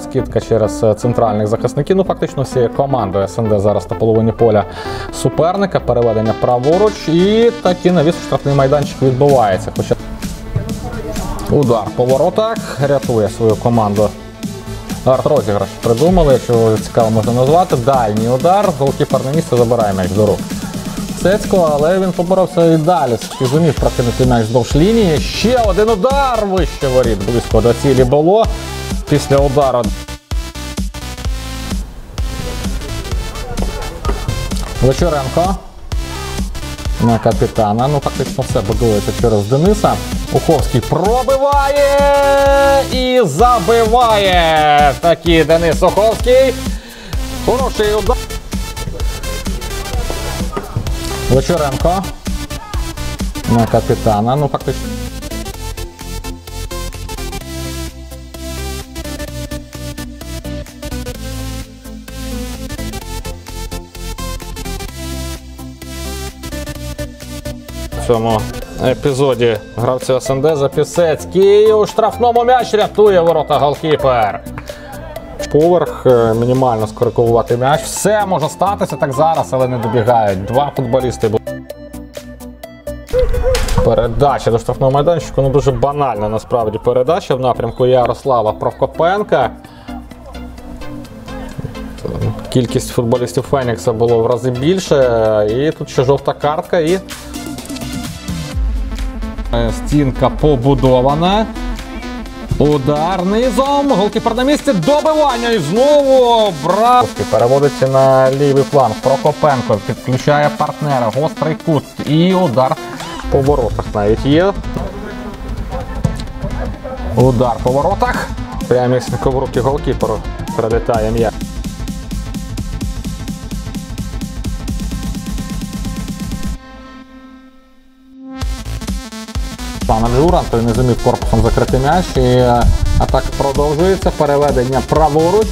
Скидка через е, центральних захисників. Ну, фактично всі командою СНД зараз на половині поля суперника, переведення праворуч і таки навіс штрафний майданчик відбувається. Хоча удар по воротах рятує свою команду. Арт-розіграш придумали, якщо цікаво можна назвати. Дальній удар, голкіпер на місце забирає м'яч до рук. Цецько, але він поборовся і далі. І зумів прокинути м'яч вздовж лінії. Ще один удар вище воріт. Близько до цілі було. Після удару. Вечоренко. На капітана. Ну, фактично все будується через Дениса. Уховський пробиває і забиває. Такий Денис Уховський. Хороший удар. Вечоренко. На капітана. Ну, фактично. Цьому епізоді гравця СНД Запісецький у штрафному м'яч рятує ворота голкіпер. Поверх е, мінімально скоригувати м'яч. Все може статися так зараз, але не добігають. Два футболісти. бу- Передача до штрафного майданчику. Ну дуже банальна насправді передача в напрямку Ярослава Прокопенка. Кількість футболістів Фенікса було в рази більше. І тут ще жовта картка і Стінка побудована. Удар низом. Голкіпер на місці. Добивання. І знову брав. Переводиться на лівий фланг. Прокопенко підключає партнера. Гострий кут. І удар по воротах навіть є. Удар по воротах. Прямісінько в руки голкіперу прилітає м'яч. Пана Джура, той не зумів корпусом закрити м'яч. І е, атака продовжується. Переведення праворуч.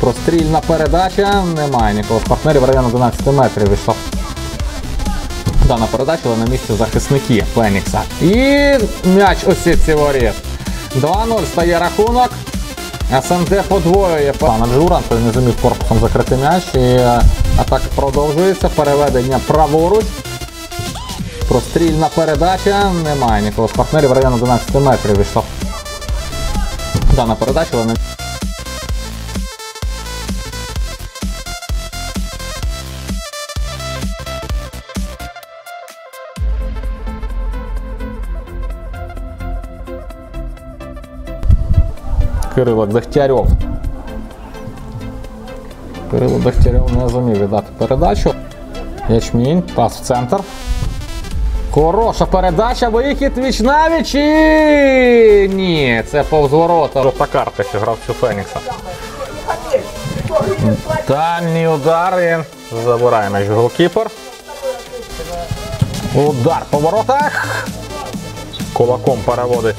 Прострільна передача. Немає нікого з партнерів. Район 11 метрів вийшла. Дана передача, але на місці захисники Фенікса. І м'яч у сітці воріт. 2-0 стає рахунок. СНД подвоює пана Джура, той не зумів корпусом закрити м'яч. І е, атака продовжується. Переведення праворуч. Прострільна передача. Немає нікого з партнерів. Район 11 метрів вийшла. Дана передача, але не. Кирило Дегтярьов. Кирило Дегтярьов не зумів віддати передачу. Ячмінь, пас в центр. Хороша передача, вихід віч навіч і ні, це повз ворота. Жовта карта ще гравцю Фенікса. Дальній удар і забирає м'яч голкіпер. Удар по воротах. Кулаком переводить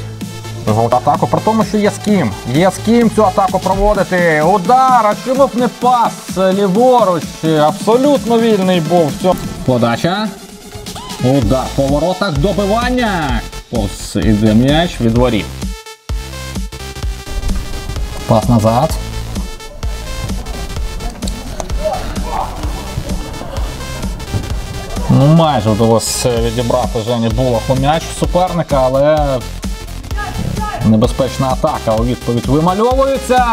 атаку, при тому, що є з ким. Є з ким цю атаку проводити. Удар, а чому б не пас ліворуч. Абсолютно вільний був. в цьому. Подача. Удар по воротах, добивання. Повз іде м'яч від воріт. Пас назад. Майже вдалося відібрати Жені Булаху м'яч суперника, але небезпечна атака у відповідь вимальовується.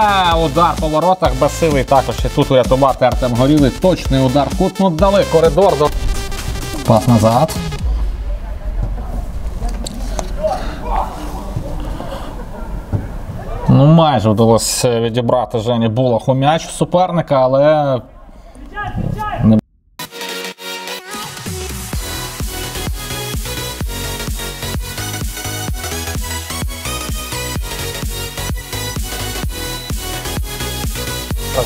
Удар по воротах сили. Також і тут урятувати Артем Горілий. Точний удар в ну дали коридор до. Пас назад. Ну, майже вдалося відібрати Жені Булаху м'яч у суперника, але.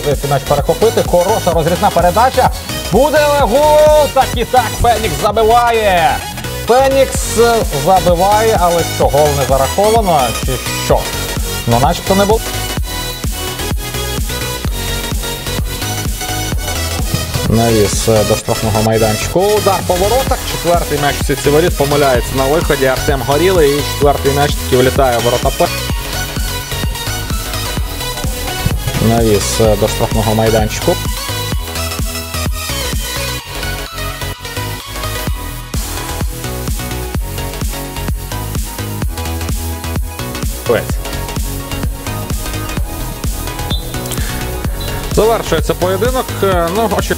Здається, м'яч перехопити. Хороша розрізна передача. Буде гол! Так і так. Фенікс забиває. Фенікс е, забиває, але що, гол не зараховано, чи що? Ну, начебто не було. Навіс е, до штрафного майданчику. Удар по воротах. Четвертий м'яч сітці помиляється на виході. Артем Горілий. І четвертий м'яч таки влітає в ворота Навіс е, до штрафного майданчику. Завершується поєдинок. Е, Ну, очі...